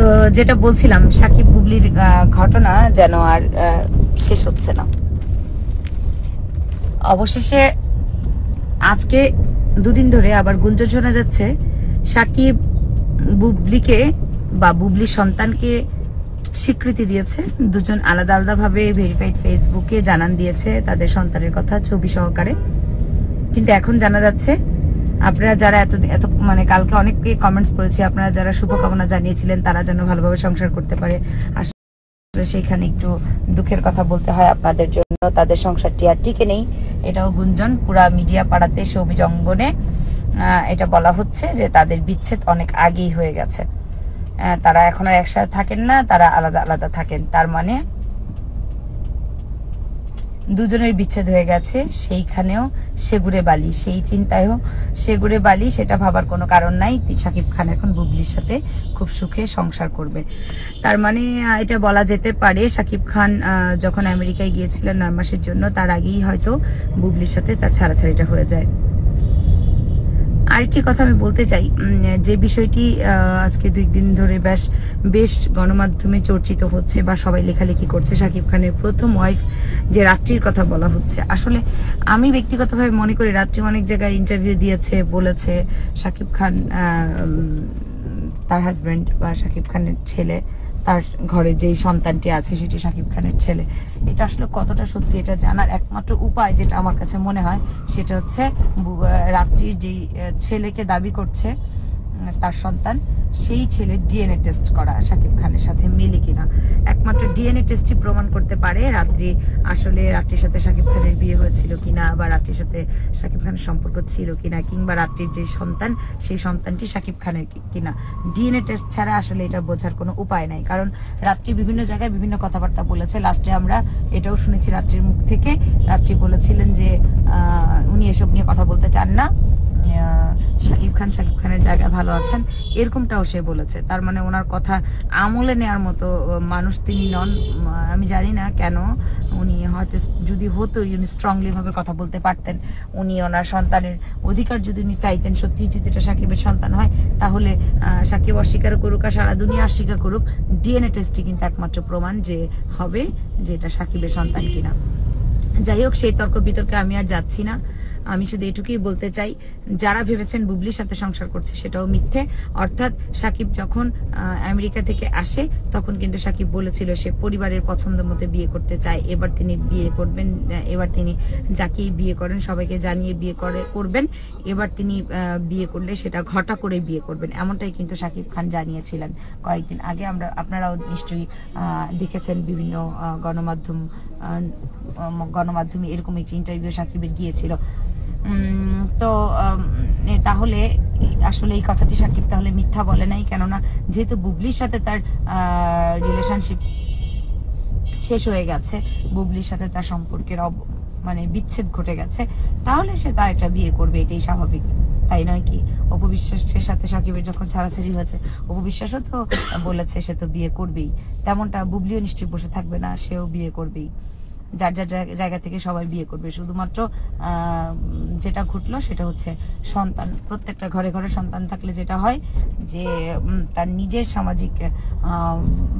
তো যেটা বলছিলাম, সাকিব বুবলির ঘটনা যেন আর শেষ হচ্ছে না। অবশেষে আজকে দুদিন ধরে আবার গুঞ্জন শোনা যাচ্ছে, সাকিব বুবলিকে বা বুবলির সন্তানকে স্বীকৃতি দিয়েছে। দুজন আলাদা আলাদা ভাবে ভেরিফাইড ফেসবুকে জানান দিয়েছে তাদের সন্তানের কথা ছবি সহকারে। কিন্তু এখন জানা যাচ্ছে আপনারা যারা এত এত মানে কালকে অনেককে কমেন্টস করেছি, আপনারা যারা শুভকামনা জানিয়েছিলেন, তারা যেন ভালোভাবে সংসার করতে পারে। আসলে সেইখানে একটু দুঃখের কথা বলতে হয় আপনাদের জন্য, তাদের সংসারটি আর টিকে নেই। এটাও গুঞ্জন, পুরা মিডিয়া পাড়াতে সবিজ অঙ্গনে এটা বলা হচ্ছে যে তাদের বিচ্ছেদ অনেক আগেই হয়ে গেছে। তারা এখন আর একসাথে থাকেন না, তারা আলাদা আলাদা থাকেন। তার মানে দুজনের বিচ্ছেদ হয়ে গেছে, সেইখানেও সেগুড়ে বালি। সেই চিন্তায়ও সেগুড়ে বালি, সেটা ভাবার কোনো কারণ নাই। সাকিব খান এখন বুবলির সাথে খুব সুখে সংসার করবে। তার মানে এটা বলা যেতে পারে, সাকিব খান যখন আমেরিকায় গিয়েছিলেন নয় মাসের জন্য, তার আগেই হয়তো বুবলির সাথে তার ছাড়াছাড়িটা হয়ে যায়। আরেকটি কথা আমি বলতে চাই যে বিষয়টি আজকে দুই দিন ধরে বেশ বেশ গণমাধ্যমে চর্চিত হচ্ছে বা সবাই লেখালেখি করছে। শাকিব খানের প্রথম ওয়াইফ যে রাত্রির কথা বলা হচ্ছে। আসলে আমি ব্যক্তিগতভাবে মনে করি রাত্রি অনেক জায়গায় ইন্টারভিউ দিয়েছে, বলেছে শাকিব খান তার হাজবেন্ড বা শাকিব খানের ছেলে। তার ঘরে যেই সন্তানটি আছে, সেটি সাকিব খানের ছেলে। এটা আসলে কতটা সত্যি এটা জানার একমাত্র উপায় যেটা আমার কাছে মনে হয়, সেটা হচ্ছে রাত্রির যেই ছেলেকে দাবি করছে তার সন্তান, সেই ছেলে ডিএনএ টেস্ট করা শাকিব খানের সাথে মিলে কিনা। একমাত্র ডিএনএ টেস্টই প্রমাণ করতে পারে রাত্রি আসলে রাত্রির সাথে শাকিব খানের বিয়ে হয়েছিল কিনা, বা রাত্রির সাথে শাকিব খানের সম্পর্ক ছিল কিনা, কিংবা রাত্রির যে সন্তান, সেই সন্তানটি শাকিব খানের কিনা। ডিএনএ টেস্ট ছাড়া আসলে এটা বোঝার কোনো উপায় নাই, কারণ রাত্রি বিভিন্ন জায়গায় বিভিন্ন কথাবার্তা বলেছে। লাস্টে আমরা এটাও শুনেছি রাত্রির মুখ থেকে। রাত্রি বলেছিলেন যে উনি এসব নিয়ে কথা বলতে চান না। শাকিব খান, শাকিব খানের জায়গায় ভালো আছেন, এরকমটাও সে বলেছে। তার মানে ওনার কথা আমলে নেওয়ার মতো মানুষ তিনি নন। আমি জানি না কেন উনি হয়তো যদি হতো, উনি স্ট্রংলি ভাবে কথা বলতে পারতেন। উনি ওনার সন্তানের অধিকার যদি উনি চাইতেন, সত্যি যদি এটা সাকিবের সন্তান হয়, তাহলে সাকিব অস্বীকার করুক আর সারা দুনিয়া অস্বীকার করুক ডিএনএ টেস্টই কিন্তু একমাত্র প্রমাণ যে হবে যে এটা সাকিবের সন্তান কিনা। যাই হোক সেই তর্ক বিতর্কে আমি আর যাচ্ছি না। আমি শুধু এটুকুই বলতে চাই যারা ভেবেছেন বুবলির সাথে সংসার করছে সেটাও মিথ্যে। অর্থাৎ সাকিব যখন আমেরিকা থেকে আসে তখন কিন্তু সাকিব বলেছিল সে পরিবারের পছন্দ মতো বিয়ে করতে চায়। এবার তিনি বিয়ে করবেন এবার তিনি যাকেই বিয়ে করেন সবাইকে জানিয়ে বিয়ে করে করবেন। এবার তিনি বিয়ে করলে সেটা ঘটা করে বিয়ে করবেন। এমনটাই কিন্তু সাকিব খান জানিয়েছিলেন কয়েকদিন আগে। আমরা আপনারাও নিশ্চয়ই দেখেছেন বিভিন্ন গণমাধ্যম উম, গণমাধ্যমে এরকম একটি ইন্টারভিউ সাকিবের গিয়েছিল। তো তাহলে আসলে এই কথাটি সাকিব তাহলে মিথ্যা বলে নাই, কেননা যেহেতু বুবলির সাথে তার রিলেশনশিপ শেষ হয়ে গেছে, বুবলির সাথে তার সম্পর্কের অব- মানে বিচ্ছেদ ঘটে গেছে, তাহলে সে তার একটা বিয়ে করবে, এটাই স্বাভাবিক। তাই নয় কি? অপবিশ্বাসের সাথে সাকিবের যখন ছাড়াছাড়ি হয়েছে, অপবিশ্বাসও তো বলেছে সে তো বিয়ে করবেই। তেমনটা বুবলিও নিশ্চয়ই বসে থাকবে না, সেও বিয়ে করবেই। যার যার জায়গা- থেকে সবাই বিয়ে করবে। শুধুমাত্র যেটা ঘটলো সেটা হচ্ছে সন্তান। প্রত্যেকটা ঘরে ঘরে সন্তান থাকলে যেটা হয় যে তার নিজের সামাজিক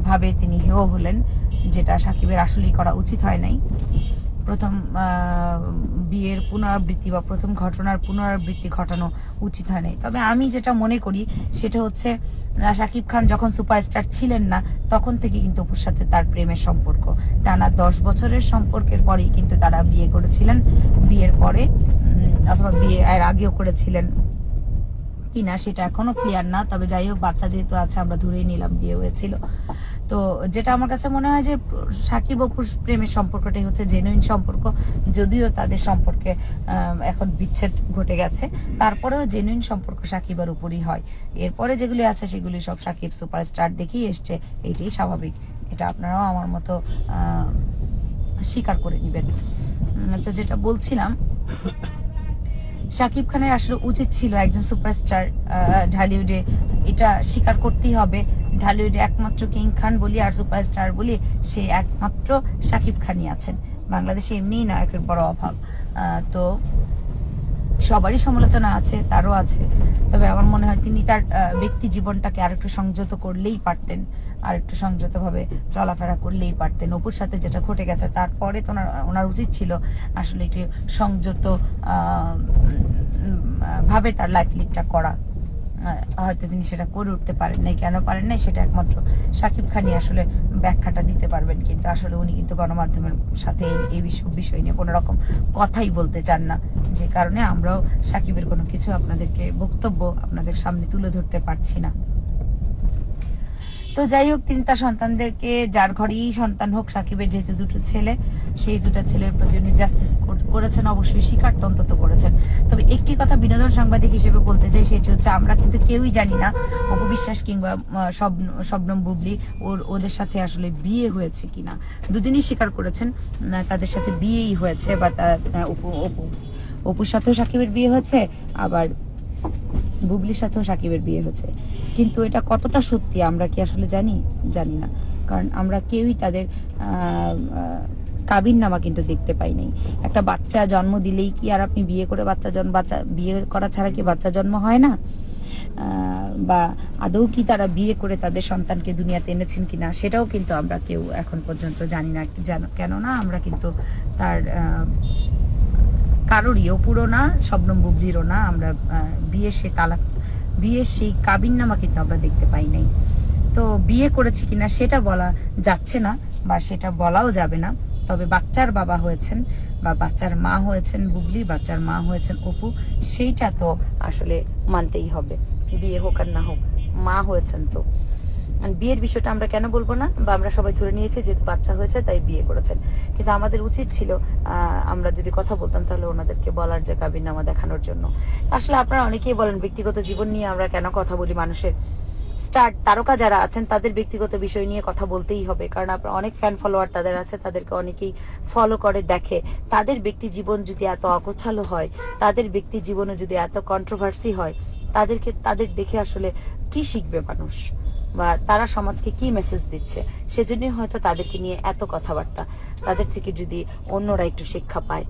ভাবে তিনি হেয় হলেন, যেটা সাকিবের আসলেই করা উচিত হয় নাই। প্রথম বিয়ের পুনরাবৃত্তি বা প্রথম ঘটনার পুনরাবৃত্তি ঘটানো উচিত হয় নাই। তবে আমি যেটা মনে করি, সেটা হচ্ছে শাকিব খান যখন সুপারস্টার ছিলেন না, তখন থেকে কিন্তু অপুর সাথে তার প্রেমের সম্পর্ক। টানা দশ বছরের সম্পর্কের পরেই কিন্তু তারা বিয়ে করেছিলেন। বিয়ের পরে অথবা বিয়ে এর আগেও করেছিলেন। কিনা সেটা এখনও ক্লিয়ার না, তবে যাই হোক, বাচ্চা যেহেতু আছে, আমরা ধরেই নিলাম বিয়ে হয়েছিল। তো যেটা আমার কাছে মনে হয় যে সাকিব অপুর প্রেমের সম্পর্কটাই হচ্ছে জেনুইন সম্পর্ক, যদিও তাদের সম্পর্কে এখন বিচ্ছেদ ঘটে গেছে। তারপরেও জেনুইন সম্পর্ক সাকিবের উপরই হয়। এরপরে যেগুলি আছে সেগুলি সব সাকিব সুপারস্টার দেখেই এসছে এইটাই স্বাভাবিক। এটা আপনারাও আমার মতো স্বীকার করে নেবেন। তো যেটা বলছিলাম শাকিব খানের আসলে উচিত ছিল একজন সুপারস্টার ঢালিউডে এটা স্বীকার করতেই হবে। ঢালিউডে একমাত্র কিং খান বলি আর সুপারস্টার বলি সে একমাত্র শাকিব খানই আছেন। বাংলাদেশে এমনিই নায়কের বড় অভাব। তো সবারই সমালোচনা আছে, তারও আছে। তবে আমার মনে হয় তিনি তার ব্যক্তি জীবনটাকে আরেকটু সংযত করলেই পারতেন আর একটু সংযত ভাবে চলাফেরা করলেই পারতেন। অপুর সাথে যেটা ঘটে গেছে, তারপরে তো ওনার উচিত ছিল আসলে একটু সংযত ভাবে তার লাইফ লিডটা করা। হয়তো তিনি সেটা করে উঠতে পারেন নাই। কেন পারেন নাই? সেটা একমাত্র সাকিব খানই আসলে ব্যাখ্যাটা দিতে পারবেন কিন্তু আসলে উনি কিন্তু গণমাধ্যমের সাথে এই- বিষয় বিষয় নিয়ে কোনো রকম কথাই বলতে চান না। যে কারণে আমরাও সাকিবের কোনো কিছু আপনাদেরকে বক্তব্য আপনাদের সামনে তুলে ধরতে পারছি না। তো যাই হোক, তিনি তার সন্তানদেরকে, যার ঘরেই সন্তান হোক সাকিবের যেহেতু দুটো ছেলে সেই দুটো ছেলের প্রতি উনি জাস্টিস করেছেন, অবশ্যই স্বীকার তো অন্তত করেছেন। তবে একটি কথা বিনোদন সাংবাদিক হিসেবে বলতে চাই, সেটি হচ্ছে আমরা কিন্তু কেউই জানি না অপবিশ্বাস কিংবা শবনম বুবলি ওর, ওদের সাথে আসলে বিয়ে হয়েছে কিনা। দুদিনই স্বীকার করেছেন তাদের সাথে বিয়েই হয়েছে বা অপু অপু। অপুর সাথেও সাকিবের বিয়ে হয়েছে, আবার বুবলির সাথেও সাকিবের বিয়ে হয়েছে। কিন্তু এটা কতটা সত্যি আমরা কি আসলে জানি? জানি না। কারণ আমরা কেউই তাদের কাবিন নামা কিন্তু দেখতে পাই নাই। একটা বাচ্চা জন্ম দিলেই কি আর আপনি বিয়ে করে বাচ্চা জন্ম বাচ্চা বিয়ে করা ছাড়া কি বাচ্চা জন্ম হয় না? বা আদৌ কি তারা বিয়ে করে তাদের সন্তানকে দুনিয়াতে এনেছেন কিনা সেটাও কিন্তু আমরা কেউ এখন পর্যন্ত জানি না। কেননা আমরা কিন্তু তার আহ, কারোরই অপুরও না শবনম বুবলিরও না। আমরা বিয়ের সে তালাক বিয়ের সেই কাবিন নামা কিন্তু আমরা দেখতে পাই নাই। তো বিয়ে করেছি কিনা সেটা বলা যাচ্ছে না বা সেটা বলাও যাবে না। তবে বাচ্চার বাবা হয়েছেন বা বাচ্চার মা হয়েছেন বুবলি, বাচ্চার মা হয়েছেন অপু, সেইটা তো আসলে মানতেই হবে। বিয়ে হোক আর না হোক, মা হয়েছেন তো। বিয়ের বিষয়টা আমরা কেন বলব না? বা আমরা সবাই ধরে নিয়েছি যেহেতু বাচ্চা হয়েছে, তাই বিয়ে করেছেন। কিন্তু আমাদের উচিত ছিল আমরা যদি কথা বলতাম তাহলে ওনাদেরকে বলার যে কাবিননামা দেখানোর জন্য। আসলে আপনারা অনেকেই বলেন, ব্যক্তিগত জীবন নিয়ে আমরা কেন কথা বলি মানুষের? স্টার তারকা যারা আছেন, তাদের ব্যক্তিগত বিষয় নিয়ে কথা বলতেই হবে। কারণ আপনার অনেক ফ্যান ফলোয়ার তাদের আছে, তাদেরকে অনেকেই ফলো করে, দেখে। তাদের ব্যক্তি জীবন যদি এত অগোছালো হয়, তাদের ব্যক্তি জীবনে যদি এত কন্ট্রোভার্সি হয়, তাদেরকে, তাদের দেখে আসলে কি শিখবে মানুষ? বা তারা সমাজকে কি মেসেজ দিচ্ছে? সেজন্যই হয়তো তাদেরকে নিয়ে এত কথাবার্তা। তাদের থেকে যদি অন্যরা একটু শিক্ষা পায়।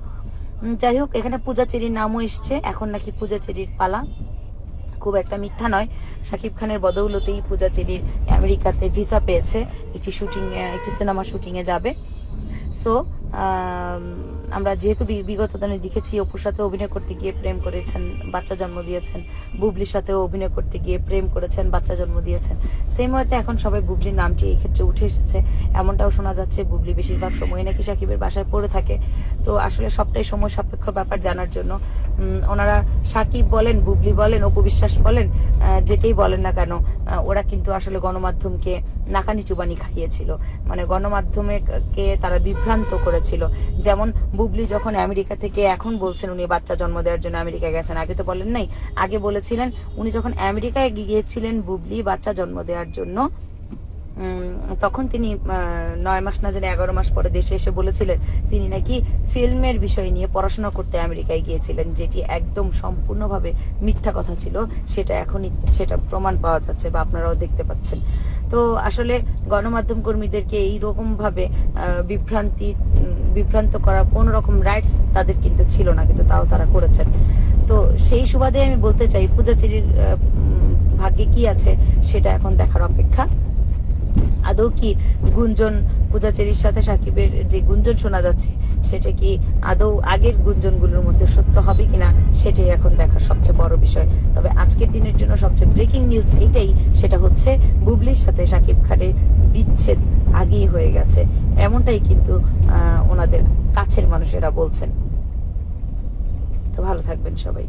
যাই হোক, এখানে পূজাচেরির নামও এসছে। এখন নাকি পূজাচেরির পালা। খুব একটা মিথ্যা নয়। শাকিব খানের বদৌলতেই পূজা চেরির আমেরিকাতে ভিসা পেয়েছে। একটি শুটিং, একটি সিনেমা শুটিং এ যাবে সো আমরা যেহেতু বিগত দিনে দেখেছি, অপুর সাথে অভিনয় করতে গিয়ে প্রেম করেছেন, বাচ্চা জন্ম দিয়েছেন। বুবলির সাথেও অভিনয় করতে গিয়ে প্রেম করেছেন, বাচ্চা জন্ম দিয়েছেন। সেম হয়তো এখন সবাই বুবলির নামটি এই ক্ষেত্রে উঠে এসেছে। এমনটাও শোনা যাচ্ছে, বুবলি বেশিরভাগ সময় নাকি সাকিবের বাসায় পড়ে থাকে। তো আসলে সবটাই সময় সাপেক্ষ ব্যাপার জানার জন্য ওনারা সাকিব বলেন, বুবলি বলেন, অপু বিশ্বাস বলেন যেটাই বলেন না কেন ওরা কিন্তু আসলে গণমাধ্যমকে নাকানি চুবানি খাইয়েছিল। মানে গণমাধ্যমকে তারা বিভ্রান্ত করেছিল। যেমন বুবলি যখন আমেরিকা থেকে এখন বলছেন উনি বাচ্চা জন্ম দেওয়ার জন্য আমেরিকায় গেছেন, আগে তো বলেন নাই, আগে বলেছিলেন, উনি যখন আমেরিকায় গিয়েছিলেন বুবলি বাচ্চা জন্ম দেওয়ার জন্য তখন তিনি নয় মাস না জানি এগারো মাস পরে দেশে এসে বলেছিলেন তিনি নাকি ফিল্মের বিষয় নিয়ে পড়াশোনা করতে আমেরিকায় গিয়েছিলেন যেটি একদম সম্পূর্ণভাবে মিথ্যা কথা ছিল সেটা এখনই সেটা প্রমাণ পাওয়া যাচ্ছে বা আপনারাও দেখতে পাচ্ছেন। তো আসলে গণমাধ্যম কর্মীদেরকে এইরকম ভাবে আহ, বিভ্রান্তি বিভ্রান্ত করা কোন রকম রাইটস তাদের কিন্তু ছিল না কিন্তু তাও তারা করেছেন। তো সেই সুবাদে আমি বলতে চাই পূজাচেরির ভাগ্যে কি আছে সেটা এখন দেখার অপেক্ষা। আদৌ কি গুঞ্জন পূজাচেরির সাথে সাকিবের যে গুঞ্জন শোনা যাচ্ছে, সেটা কি আদৌ আগের গুঞ্জনগুলোর মধ্যে সত্য হবে কিনা, সেটাই এখন দেখার সবচেয়ে বড় বিষয়। তবে আজকের দিনের জন্য সবচেয়ে ব্রেকিং নিউজ এইটাই, সেটা হচ্ছে বুবলির সাথে সাকিব খানের বিচ্ছেদ আগেই হয়ে গেছে। এমনটাই কিন্তু ওনাদের কাছের মানুষেরা বলছেন। তো ভালো থাকবেন সবাই।